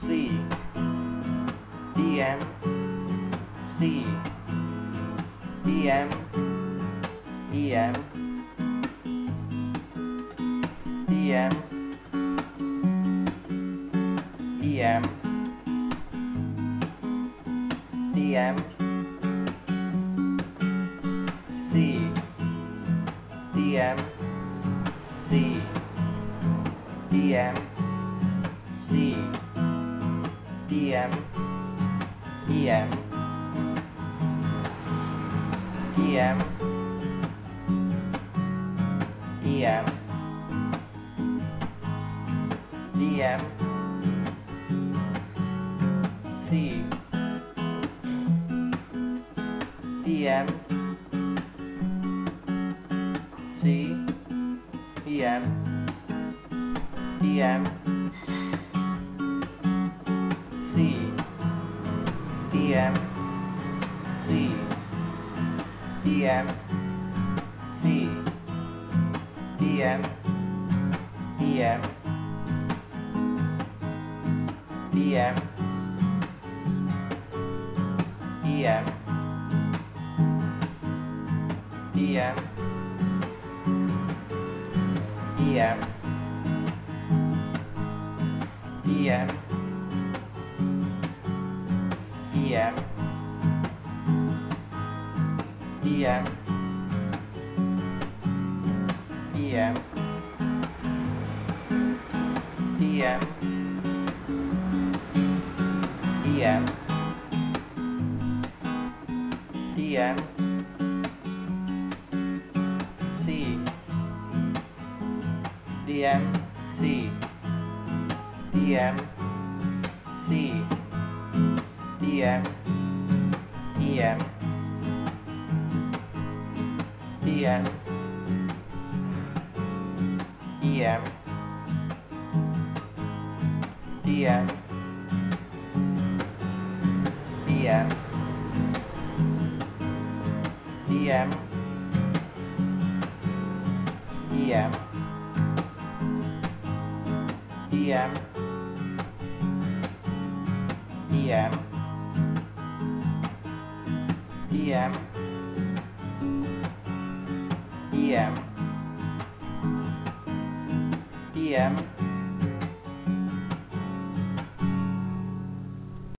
C. D M. C. D M. E M. D M. E M. D M. C. D M. C. D M. C. DM EM EM EM DM C. DM C. DM DM DM C. DM C. DM DM DM DM DM DM DM diam diam diam diam diam diam si. Diam. Si. Diam. Si. DM EM DM EM DM DM DM EM EM EM EM EM EM